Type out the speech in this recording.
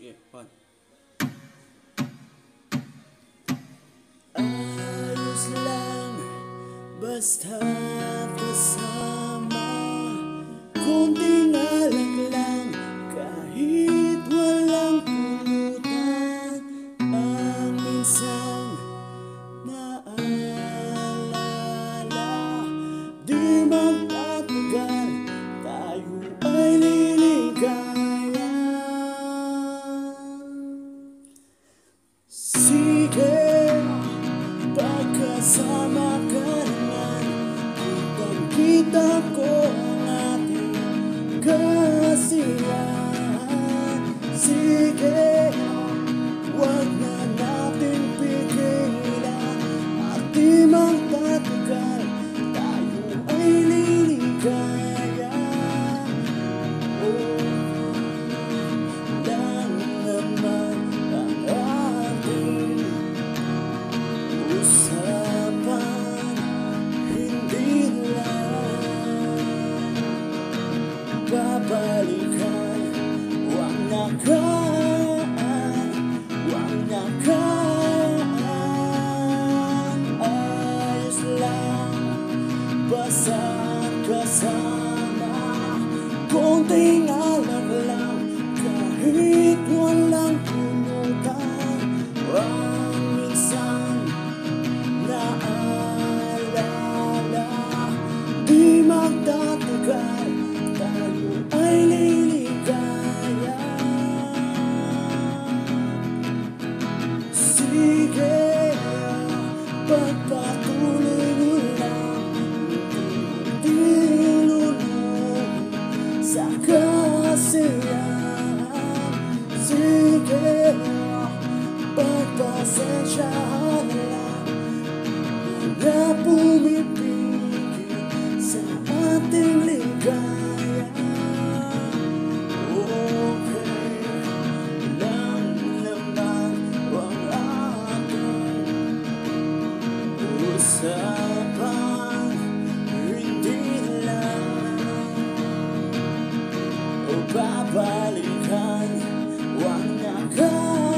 Yeah, fun. Ayos lang, basta. bersama kenangan kita kita kau nanti kasihan minsan kasama Konting alam lang kahit walang tulutan Ang minsan naalala. Di magtatagal tayo ay liligaya. Sige, pagpatuloy Ubah balikan uangnya kau